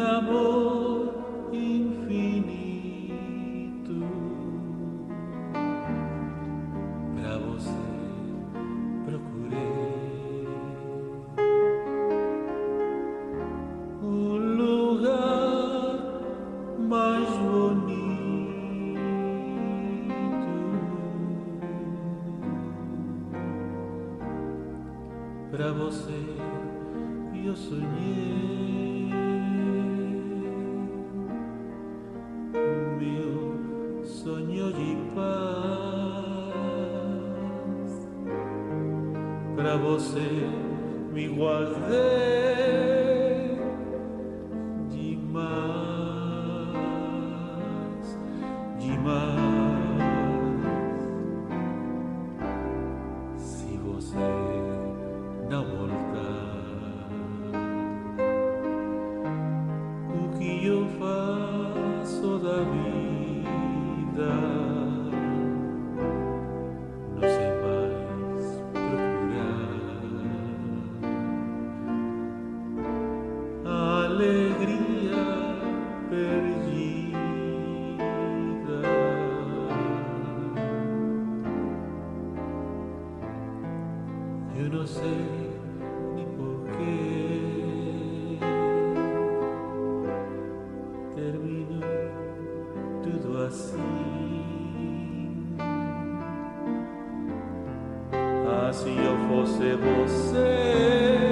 amor infinito. Pra você procurei o lugar mais bonito. Pra você eu sonhei pra você me guardei não sei nem porquê termino tudo assim. Ah, se eu fosse você,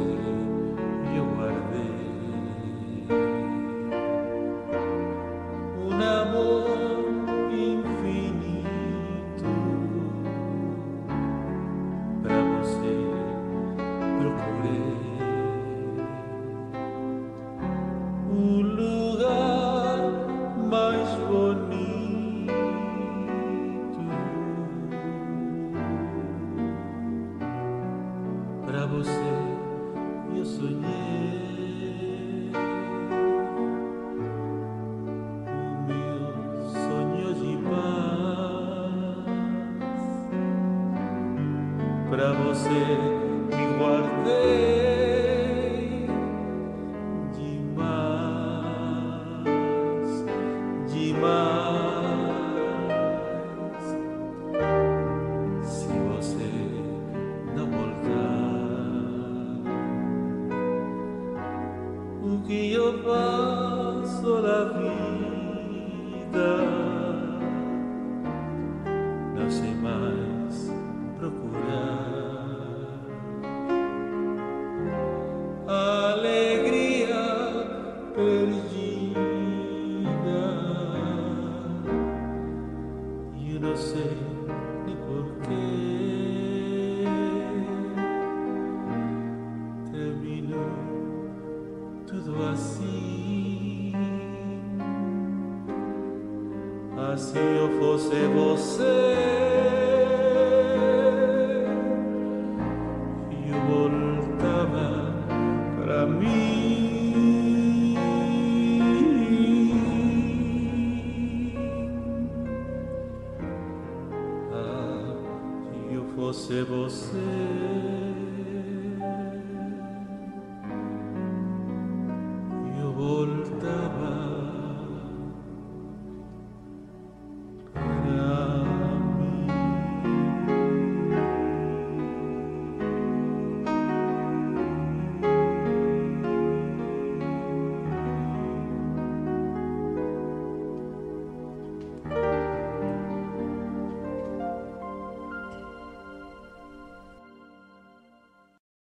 pra você eu sonhei o meu sonho de paz. Pra você me guardei que eu faço da vida? Não sei mais procurar a alegria perdida. Se eu fosse você, eu voltava pra mim. Ah, se eu fosse você.